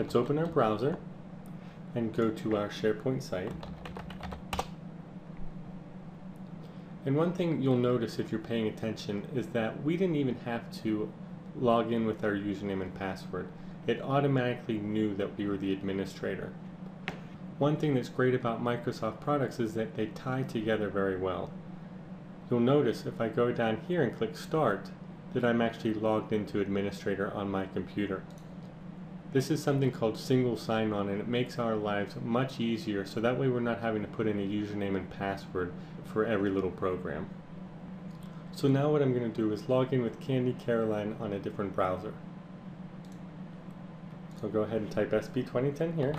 Let's open our browser and go to our SharePoint site. And one thing you'll notice if you're paying attention is that we didn't even have to log in with our username and password. It automatically knew that we were the administrator. One thing that's great about Microsoft products is that they tie together very well. You'll notice if I go down here and click Start that I'm actually logged into Administrator on my computer. This is something called single sign-on and it makes our lives much easier so that way we're not having to put in a username and password for every little program. So now what I'm going to do is log in with Candy Caroline on a different browser. So go ahead and type SB2010 here.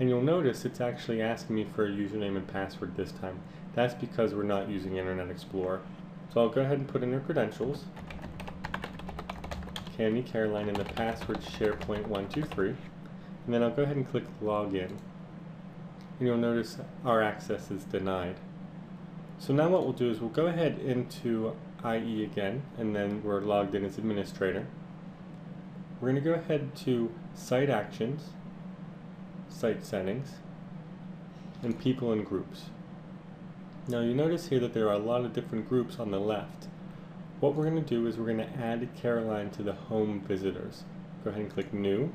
And you'll notice it's actually asking me for a username and password this time. That's because we're not using Internet Explorer. So I'll go ahead and put in our credentials. Candy Caroline and the password SharePoint123. And then I'll go ahead and click Login. And you'll notice our access is denied. So now what we'll do is we'll go ahead into IE again, and then we're logged in as administrator. We're going to go ahead to Site Actions, Site Settings, and People and Groups. Now you notice here that there are a lot of different groups on the left. What we're going to do is we're going to add Caroline to the home visitors. Go ahead and click New,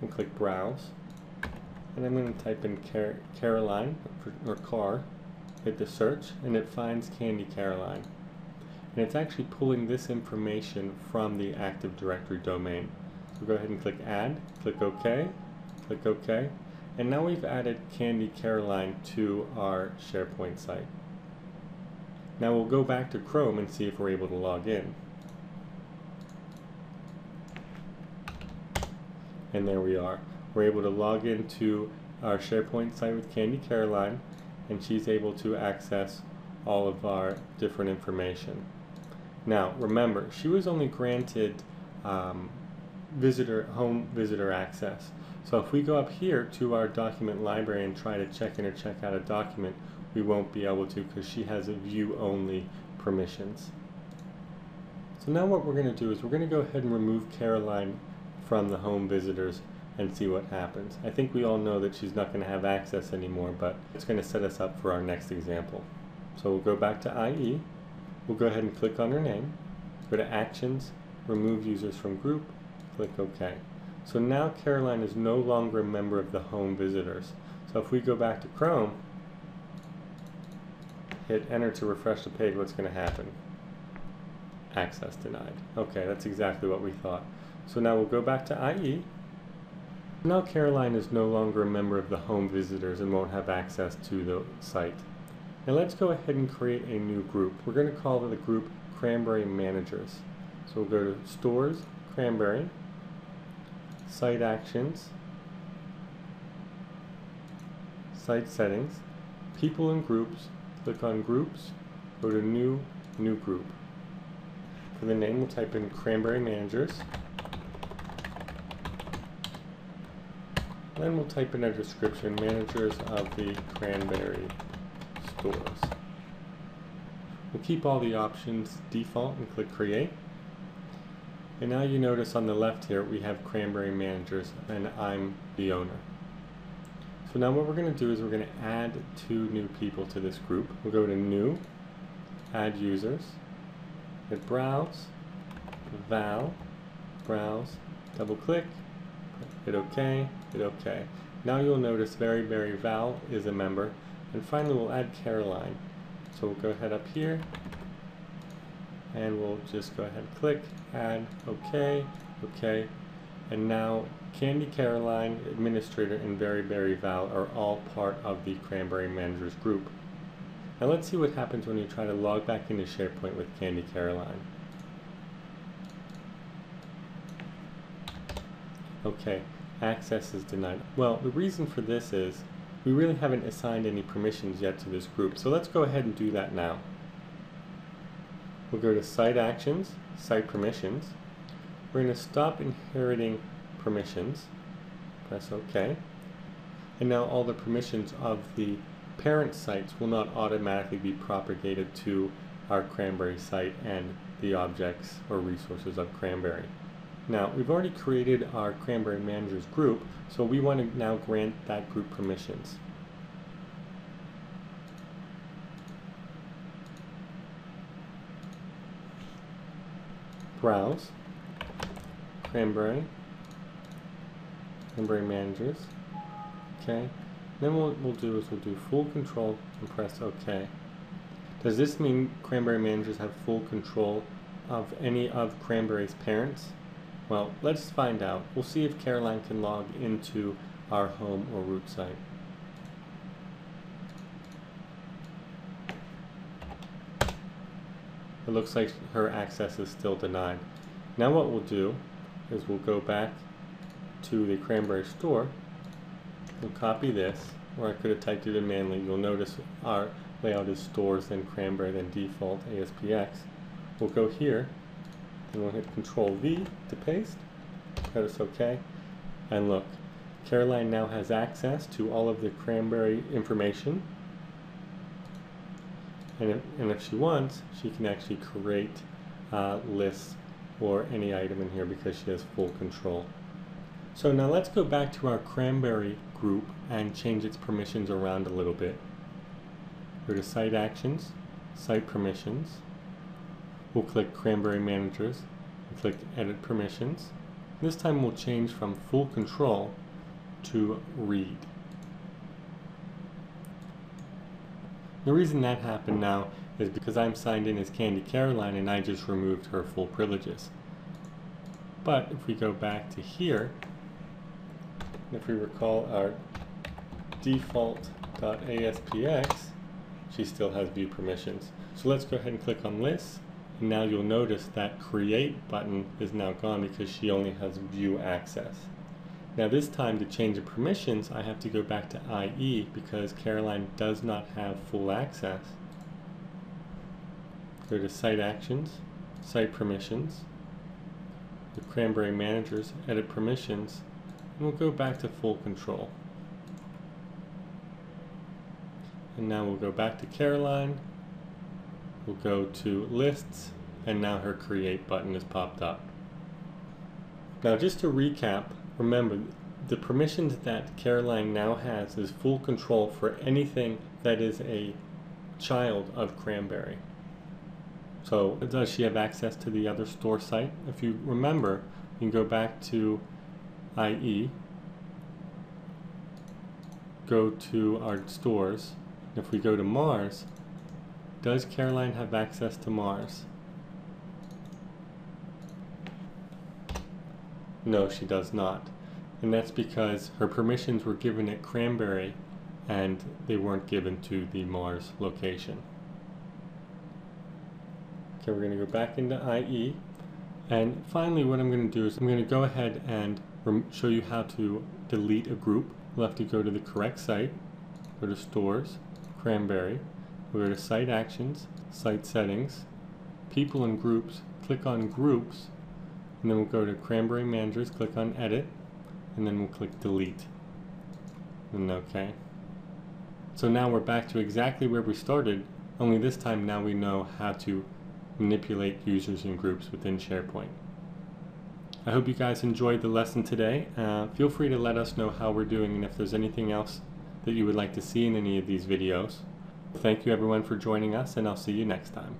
and click Browse. And I'm going to type in Car Caroline, or car, hit the search, and it finds Candy Caroline. And it's actually pulling this information from the Active Directory domain. So go ahead and click Add, click OK, click OK, and now we've added Candy Caroline to our SharePoint site. Now we'll go back to Chrome and see if we're able to log in. And there we are. We're able to log into our SharePoint site with Candy Caroline and she's able to access all of our different information. Now remember, she was only granted um, visitor home visitor access. So if we go up here to our document library and try to check in or check out a document, we won't be able to because she has a view only permissions. So now what we're going to do is we're going to go ahead and remove Caroline from the home visitors and see what happens. I think we all know that she's not going to have access anymore, but it's going to set us up for our next example. So we'll go back to IE, we'll go ahead and click on her name, go to Actions, Remove Users from Group, click OK. So now Caroline is no longer a member of the home visitors. So if we go back to Chrome, hit enter to refresh the page, what's going to happen? Access denied. Okay, that's exactly what we thought. So now we'll go back to IE. Now Caroline is no longer a member of the home visitors and won't have access to the site. Now let's go ahead and create a new group. We're going to call the group Cranberry Managers. So we'll go to Stores, Cranberry, Site Actions, Site Settings, People and Groups, click on Groups, go to New, New Group. For the name, we'll type in Cranberry Managers. Then we'll type in our description, Managers of the Cranberry Stores. We'll keep all the options default and click Create. And now you notice on the left here we have Cranberry Managers and I'm the owner. So now what we're going to do is we're going to add two new people to this group. We'll go to New, Add Users, hit Browse, Val, Browse, double click, hit OK, hit OK. Now you'll notice Very Berry Val is a member. And finally we'll add Caroline. So we'll go ahead up here and we'll just go ahead and click, add, OK, OK. And now Candy Caroline, Administrator, and Very Berry Val are all part of the Cranberry Managers group. Now let's see what happens when you try to log back into SharePoint with Candy Caroline. Okay, access is denied. Well, the reason for this is we really haven't assigned any permissions yet to this group, so let's go ahead and do that now. We'll go to Site Actions, Site Permissions. We're going to stop inheriting permissions. Press OK. And now all the permissions of the parent sites will not automatically be propagated to our Cranberry site and the objects or resources of Cranberry. Now, we've already created our Cranberry Managers group, so we want to now grant that group permissions. Browse, Cranberry, Cranberry Managers, okay. Then what we'll do is we'll do full control and press OK. Does this mean Cranberry Managers have full control of any of Cranberry's parents? Well, let's find out. We'll see if Caroline can log into our home or root site. It looks like her access is still denied. Now what we'll do is we'll go back to the Cranberry store. We'll copy this, or I could have typed it in manually. You'll notice our layout is stores, then Cranberry, then default ASPX. We'll go here, and we'll hit Control V to paste. Press OK. And look, Caroline now has access to all of the Cranberry information. And if, and if she wants, she can actually create uh, lists or any item in here because she has full control. So now let's go back to our Cranberry group and change its permissions around a little bit. Go to Site Actions, Site Permissions. We'll click Cranberry Managers and click Edit Permissions. This time we'll change from Full Control to Read. The reason that happened now is because I'm signed in as Candy Caroline and I just removed her full privileges. But if we go back to here, if we recall our default.aspx, she still has view permissions. So let's go ahead and click on lists. And now you'll notice that create button is now gone because she only has view access. Now this time to change the permissions, I have to go back to IE because Caroline does not have full access. Go to Site Actions, Site Permissions, the Cranberry Managers, Edit Permissions, and we'll go back to Full Control. And now we'll go back to Caroline, we'll go to Lists, and now her Create button is popped up. Now just to recap, Remember, the permissions that Caroline now has is full control for anything that is a child of Cranberry. So does she have access to the other store site? If you remember, you can go back to IE, go to our stores. If we go to Mars, does Caroline have access to Mars? No, she does not. And that's because her permissions were given at Cranberry and they weren't given to the Mars location. Okay, we're going to go back into IE. And finally what I'm going to do is I'm going to go ahead and show you how to delete a group. We'll have to go to the correct site, go to Stores, Cranberry, we'll go to Site Actions, Site Settings, People and Groups, click on Groups, and then we'll go to Cranberry Managers, click on Edit, and then we'll click Delete. And OK. So now we're back to exactly where we started, only this time now we know how to manipulate users and groups within SharePoint. I hope you guys enjoyed the lesson today. Uh, feel free to let us know how we're doing and if there's anything else that you would like to see in any of these videos. Thank you everyone for joining us and I'll see you next time.